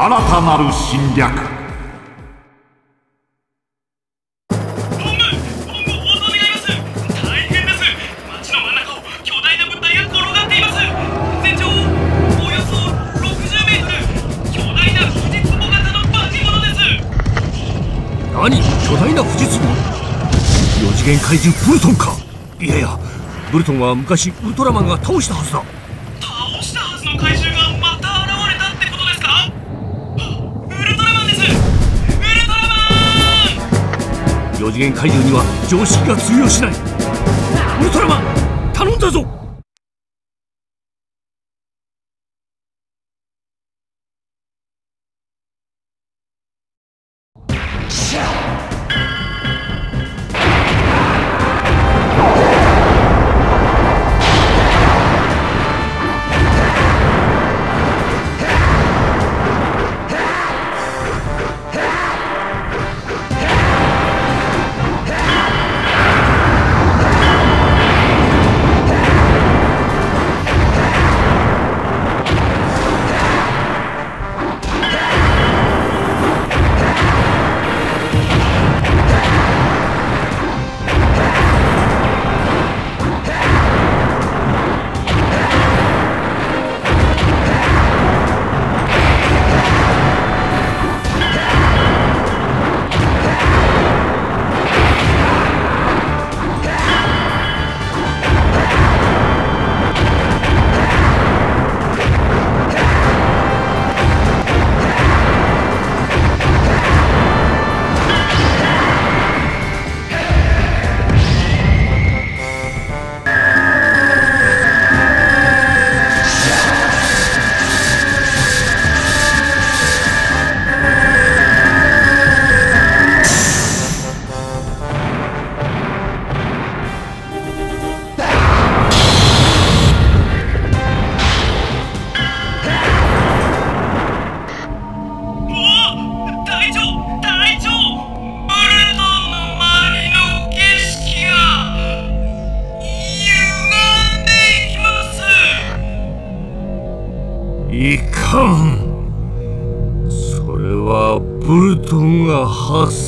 新たなる侵略。本部本部放送願います大変です街の真ん中を巨大な物体が転がっています全長およそ60メートル巨大な富士壺型の化け物です何巨大な富士壺四次元怪獣ブルトンか？いやいやブルトンは昔ウルトラマンが倒したはずだ。倒したはずの怪獣が4次元怪獣には常識が通用しない。ウルトラマン頼んだぞ。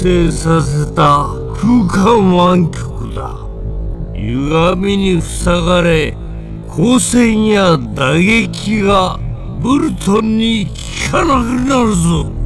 生させた空間湾曲だ。歪みに塞がれ光線や打撃がブルトンに効かなくなるぞ。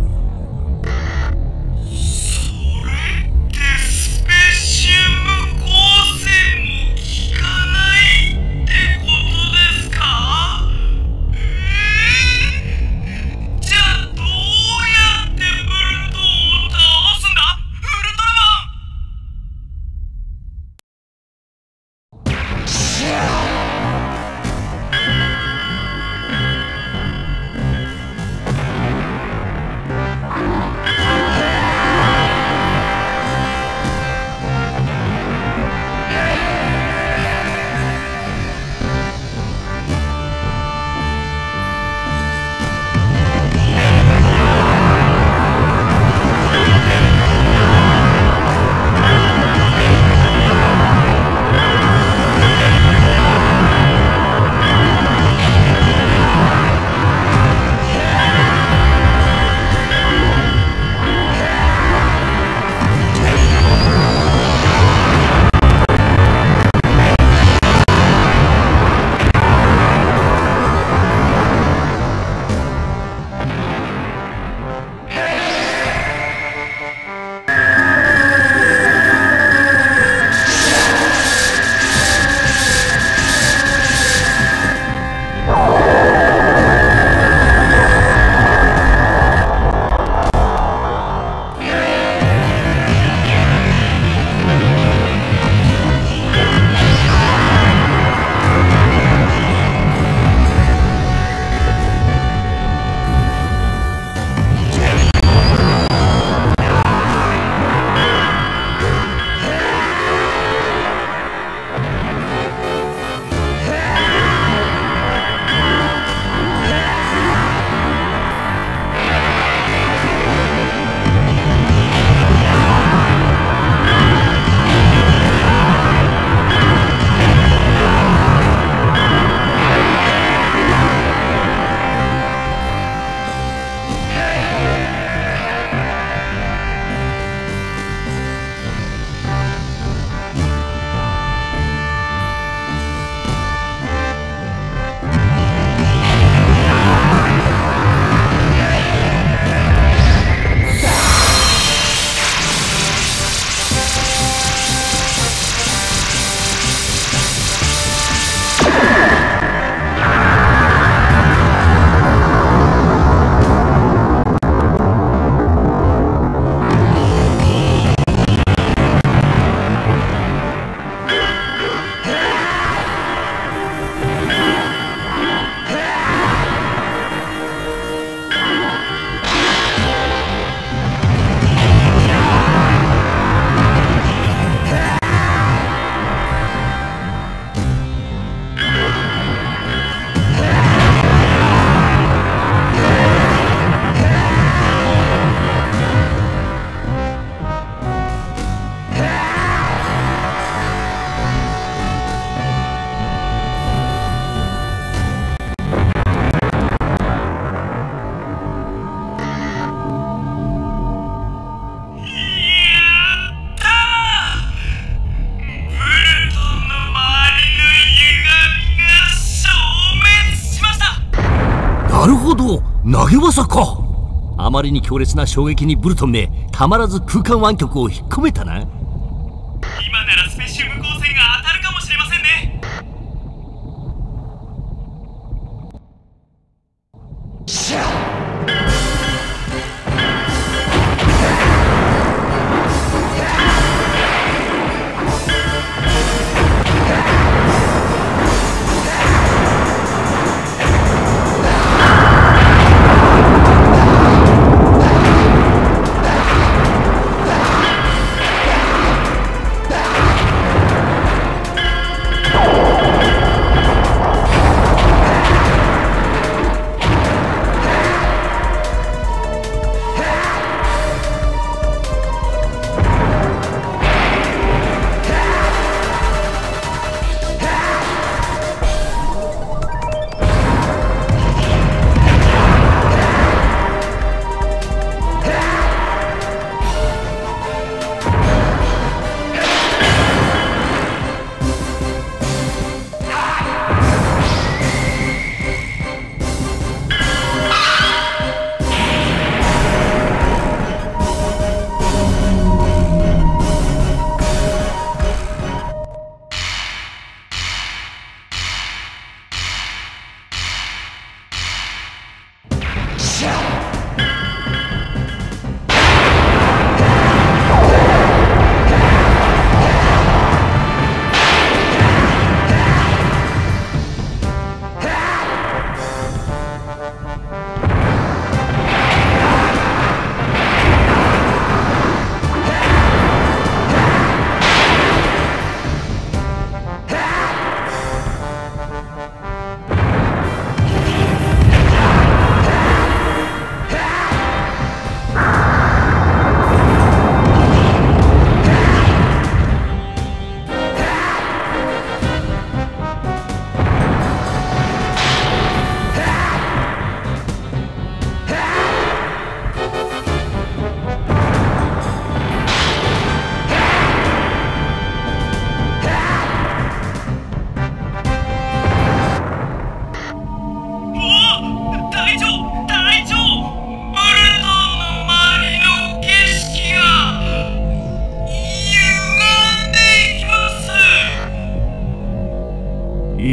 投げ技かあまりに強烈な衝撃にブルトンめたまらず空間湾曲を引っ込めたな。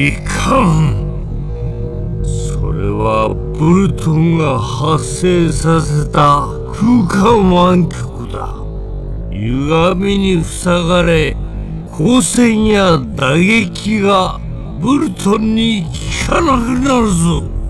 いかん。それはブルトンが発生させた空間湾曲だ。歪みに塞がれ光線や打撃がブルトンに効かなくなるぞ。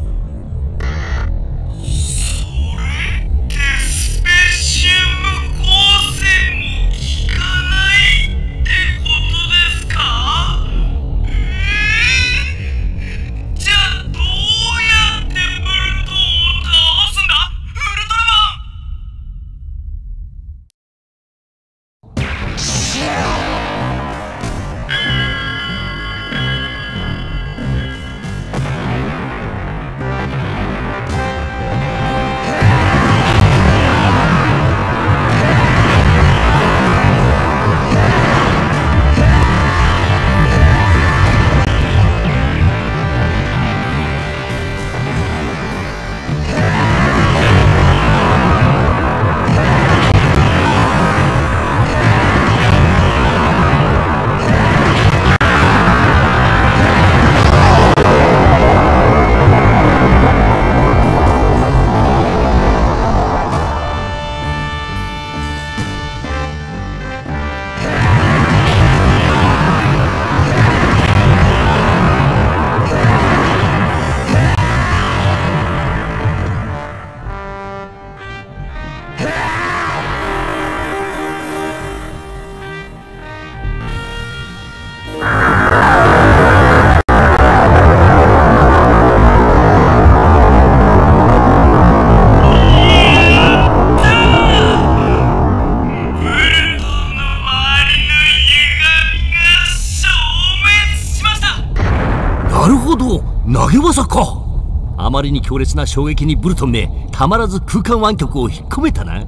まりに強烈な衝撃にブルトンめたまらず空間湾曲を引っ込めたな。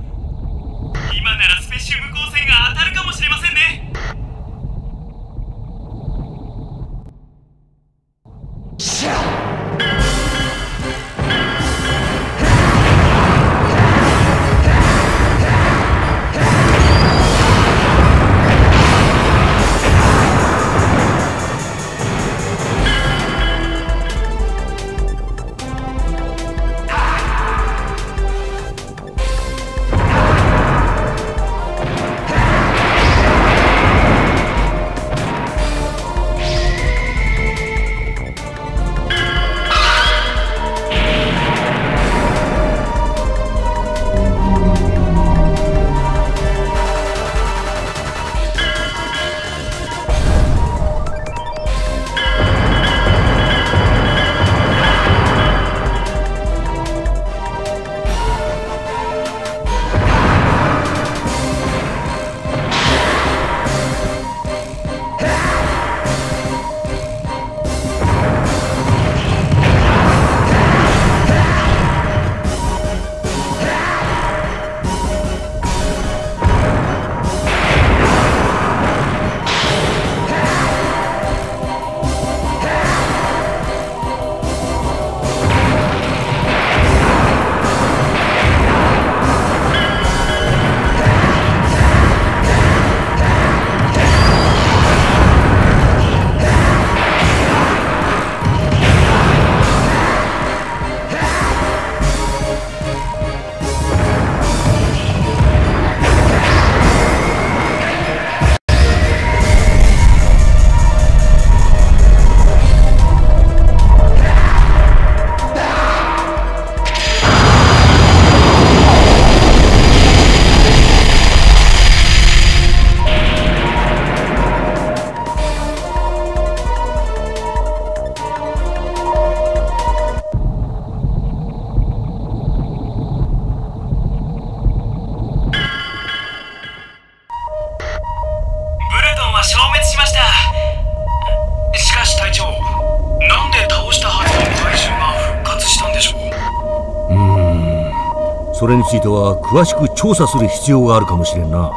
それについては詳しく調査する必要があるかもしれんな。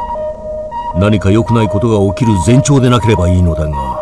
何か良くないことが起きる前兆でなければいいのだが。